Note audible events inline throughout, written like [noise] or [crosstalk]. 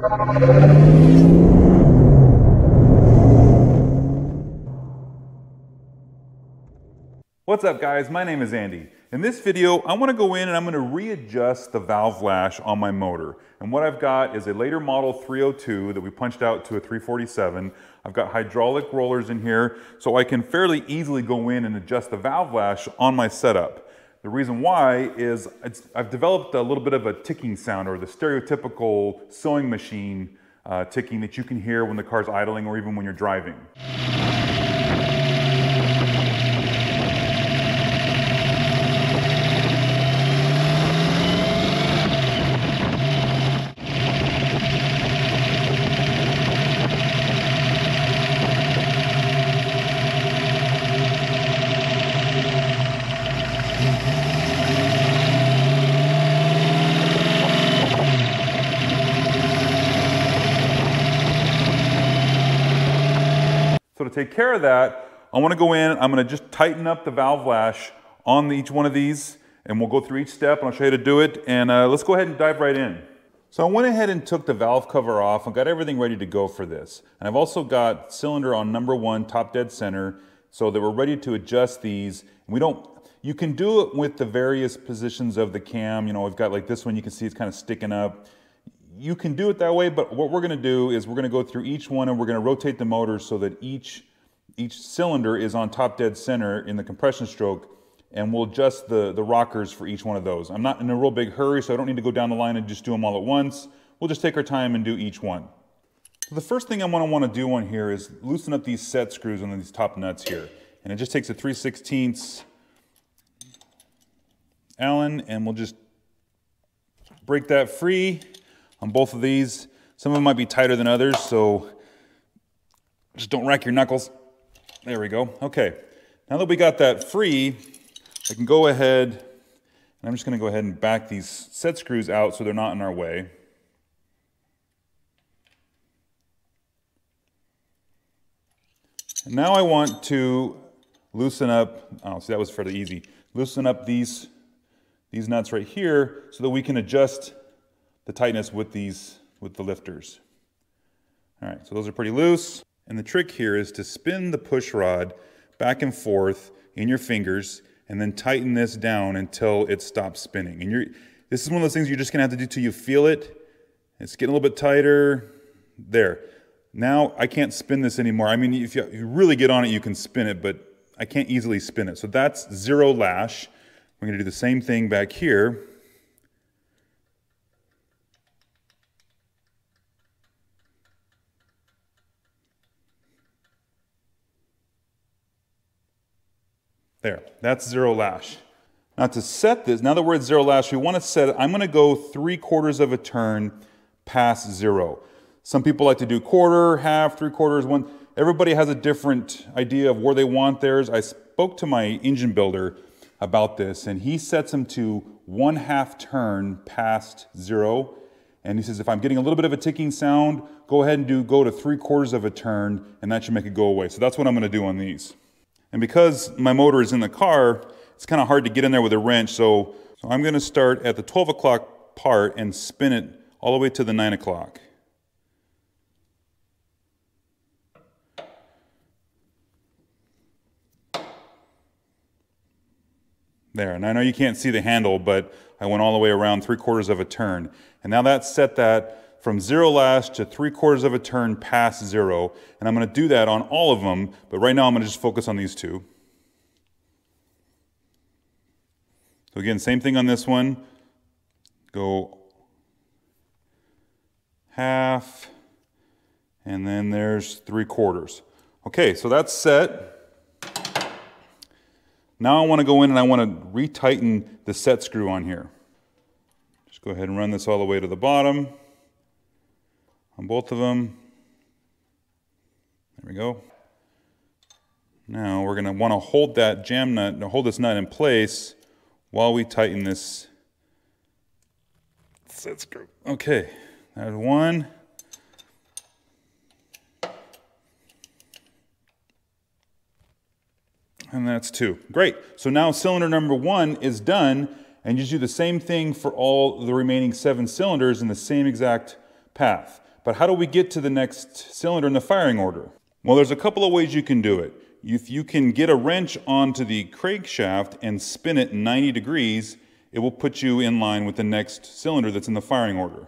What's up guys, my name is Andy. In this video, I wanna go in and I'm gonna readjust the valve lash on my motor. And what I've got is a later model 302 that we punched out to a 347. I've got hydraulic rollers in here, so I can fairly easily go in and adjust the valve lash on my setup. The reason why is I've developed a little bit of a ticking sound or the stereotypical sewing machine uh, ticking that you can hear when the car's idling or even when you're driving. Take care of that, I wanna go in, I'm gonna just tighten up the valve lash on each one of these and we'll go through each step and I'll show you how to do it. And uh, let's go ahead and dive right in. So I went ahead and took the valve cover off and got everything ready to go for this. And I've also got cylinder on number one, top dead center, so that we're ready to adjust these. We don't, you can do it with the various positions of the cam. You know, we've got like this one, you can see it's kind of sticking up you can do it that way, but what we're gonna do is we're gonna go through each one and we're gonna rotate the motors so that each, each cylinder is on top dead center in the compression stroke and we'll adjust the, the rockers for each one of those. I'm not in a real big hurry, so I don't need to go down the line and just do them all at once. We'll just take our time and do each one. The first thing I'm gonna wanna do on here is loosen up these set screws on these top nuts here. And it just takes a 3 16 Allen and we'll just break that free on both of these. Some of them might be tighter than others, so just don't rack your knuckles. There we go. Okay, now that we got that free, I can go ahead, and I'm just gonna go ahead and back these set screws out so they're not in our way. And now I want to loosen up, oh, see that was fairly easy. Loosen up these, these nuts right here so that we can adjust the tightness with these, with the lifters. All right, so those are pretty loose. And the trick here is to spin the push rod back and forth in your fingers and then tighten this down until it stops spinning. And you're, this is one of those things you're just gonna have to do till you feel it. It's getting a little bit tighter. There. Now I can't spin this anymore. I mean, if you, if you really get on it, you can spin it, but I can't easily spin it. So that's zero lash. We're gonna do the same thing back here. There, that's zero lash. Now to set this, now that we're at zero lash, we want to set it, I'm going to go three quarters of a turn past zero. Some people like to do quarter, half, three quarters, one. Everybody has a different idea of where they want theirs. I spoke to my engine builder about this and he sets them to one half turn past zero. And he says, if I'm getting a little bit of a ticking sound, go ahead and do go to three quarters of a turn and that should make it go away. So that's what I'm going to do on these. And because my motor is in the car, it's kind of hard to get in there with a wrench. So, so I'm going to start at the 12 o'clock part and spin it all the way to the 9 o'clock. There, and I know you can't see the handle, but I went all the way around three quarters of a turn. And now that's set that from zero lash to three quarters of a turn past zero. And I'm going to do that on all of them, but right now I'm going to just focus on these two. So again, same thing on this one. Go half, and then there's three quarters. Okay, so that's set. Now I want to go in and I want to retighten the set screw on here. Just go ahead and run this all the way to the bottom on both of them. There we go. Now we're going to want to hold that jam nut, hold this nut in place while we tighten this set screw. Okay, there's one. And that's two. Great. So now cylinder number one is done, and you do the same thing for all the remaining seven cylinders in the same exact path. But how do we get to the next cylinder in the firing order? Well, there's a couple of ways you can do it. If you can get a wrench onto the crankshaft and spin it 90 degrees, it will put you in line with the next cylinder that's in the firing order.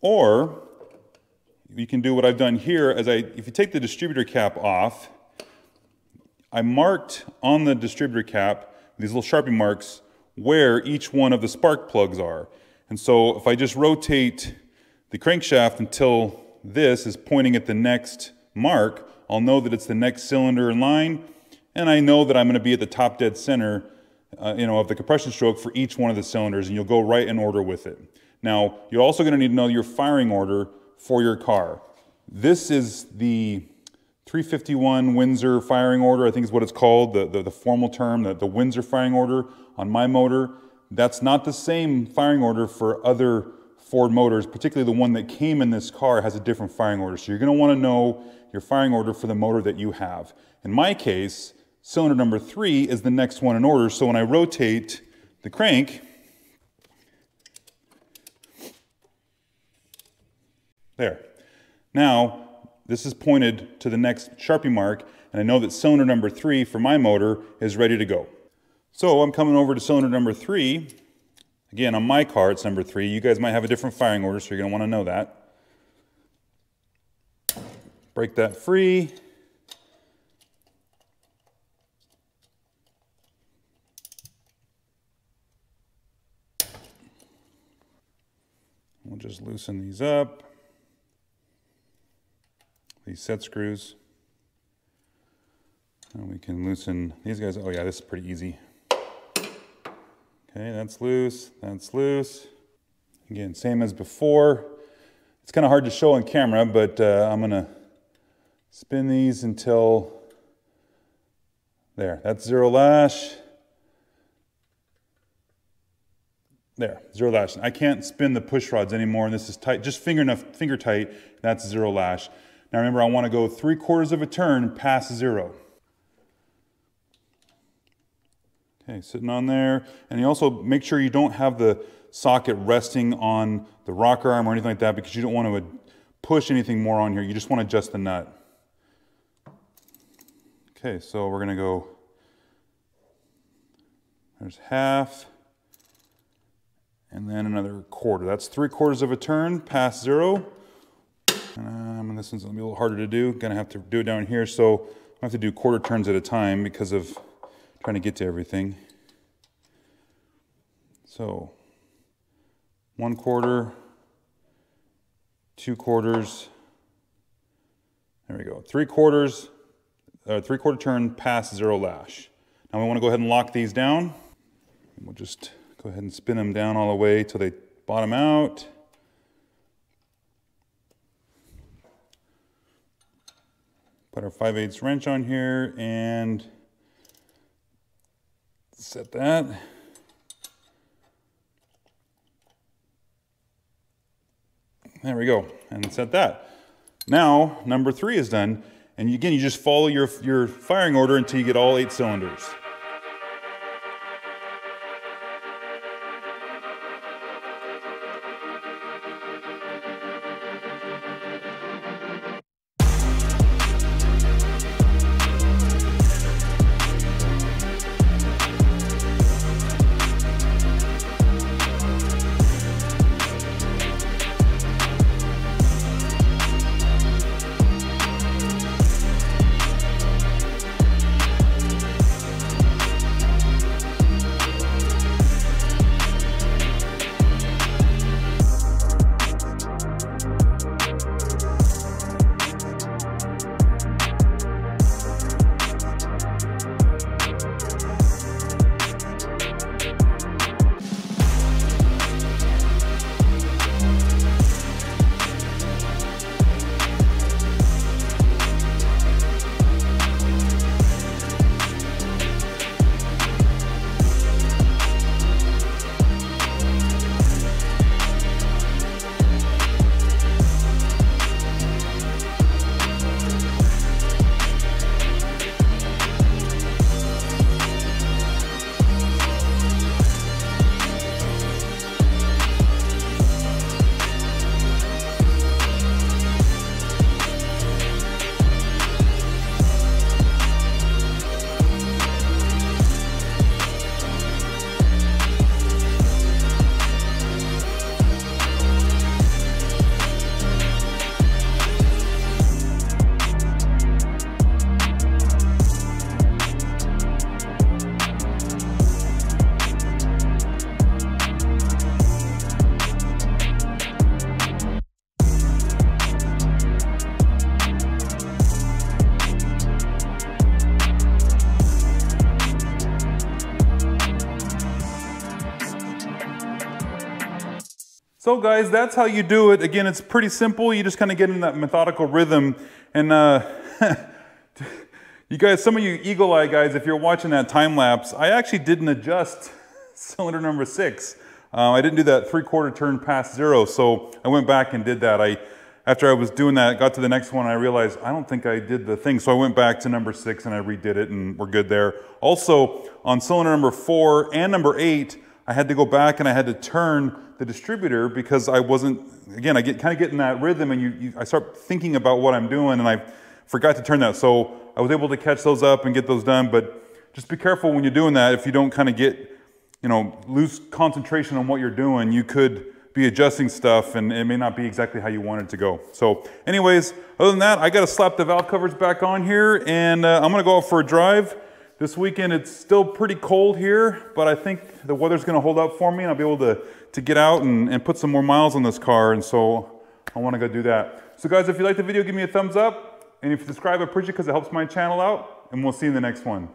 Or you can do what I've done here as I, if you take the distributor cap off, I marked on the distributor cap, these little Sharpie marks, where each one of the spark plugs are. And so if I just rotate the crankshaft until this is pointing at the next mark, I'll know that it's the next cylinder in line, and I know that I'm going to be at the top dead center uh, you know, of the compression stroke for each one of the cylinders, and you'll go right in order with it. Now, you're also going to need to know your firing order for your car. This is the 351 Windsor firing order, I think is what it's called, the, the, the formal term, the, the Windsor firing order on my motor. That's not the same firing order for other Ford motors, particularly the one that came in this car has a different firing order. So you're gonna want to know your firing order for the motor that you have. In my case, cylinder number three is the next one in order. So when I rotate the crank, there. Now, this is pointed to the next Sharpie mark, and I know that cylinder number three for my motor is ready to go. So I'm coming over to cylinder number three. Again, on my car, it's number three. You guys might have a different firing order, so you're gonna wanna know that. Break that free. We'll just loosen these up. These set screws. And we can loosen these guys. Oh yeah, this is pretty easy. Okay, that's loose, that's loose. Again, same as before. It's kind of hard to show on camera, but uh, I'm gonna spin these until, there, that's zero lash. There, zero lash. I can't spin the push rods anymore, and this is tight, just finger enough, finger tight, that's zero lash. Now remember, I wanna go three quarters of a turn past zero. Okay, sitting on there. And you also make sure you don't have the socket resting on the rocker arm or anything like that because you don't want to push anything more on here. You just want to adjust the nut. Okay, so we're gonna go, there's half, and then another quarter. That's three quarters of a turn past zero. Um, this one's gonna be a little harder to do. Gonna have to do it down here. So I have to do quarter turns at a time because of trying to get to everything. So one quarter, two quarters, there we go, three quarters, uh, three quarter turn past zero lash. Now we want to go ahead and lock these down. We'll just go ahead and spin them down all the way till they bottom out. Put our 5 8 wrench on here and set that. There we go, and set that. Now, number three is done. And again, you just follow your, your firing order until you get all eight cylinders. So guys, that's how you do it. Again, it's pretty simple. You just kind of get in that methodical rhythm. And uh, [laughs] you guys, some of you eagle eye guys, if you're watching that time lapse, I actually didn't adjust [laughs] cylinder number six. Uh, I didn't do that three quarter turn past zero. So I went back and did that. I, after I was doing that, got to the next one, I realized I don't think I did the thing. So I went back to number six and I redid it and we're good there. Also on cylinder number four and number eight, I had to go back and I had to turn the distributor because I wasn't, again, I get kind of get in that rhythm and you, you, I start thinking about what I'm doing and I forgot to turn that. So I was able to catch those up and get those done, but just be careful when you're doing that. If you don't kind of get, you know, lose concentration on what you're doing, you could be adjusting stuff and it may not be exactly how you want it to go. So anyways, other than that, I got to slap the valve covers back on here and uh, I'm going to go out for a drive. This weekend it's still pretty cold here, but I think the weather's going to hold up for me and I'll be able to, to get out and, and put some more miles on this car. And so I want to go do that. So guys, if you like the video, give me a thumbs up. And if you subscribe, I appreciate it because it helps my channel out. And we'll see you in the next one.